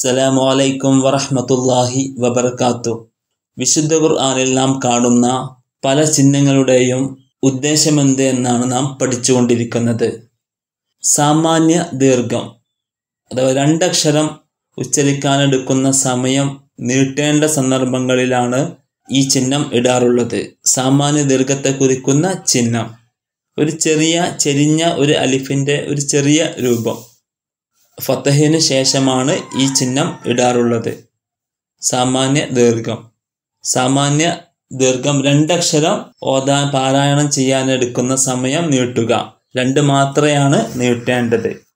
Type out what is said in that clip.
അസ്സലാമു അലൈക്കും വറഹ്മത്തുള്ളാഹി വബർക്കാത്തു വിശുദ്ധ ഖുർആനിൽ നാം കാണുന്ന പല ചിഹ്നങ്ങളുടെയും ഉദ്ദേശമെന്ത് എന്നാണ് നാം പഠിച്ചുകൊണ്ടിരിക്കുന്നത്. സാമാന്യ ദീർഘം അഥവാ രണ്ടക്ഷരം ഉച്ചരിക്കാനെടുക്കുന്ന സമയം നീട്ടേണ്ട സന്ദർഭങ്ങളിലാണ് ഈ ചിഹ്നം ഇടാറുള്ളത്. സാമാന്യ ദീർഘത്തെ കുറിക്കുന്ന ചിഹ്നം ഒരു ചെറിയ ചെരിഞ്ഞ ഒരു അലിഫിന്റെ ഒരു ചെറിയ രൂപം. ഫത്തഹിന് ശേഷമാണ് ഈ ചിഹ്നം ഇടാറുള്ളത്. സാമാന്യ ദീർഘം. സാമാന്യ ദീർഘം രണ്ടക്ഷരം ഓതാൻ പാരായണം ചെയ്യാൻ എടുക്കുന്ന സമയം നീട്ടുക. രണ്ട് മാത്രയാണ് നീട്ടേണ്ടത്.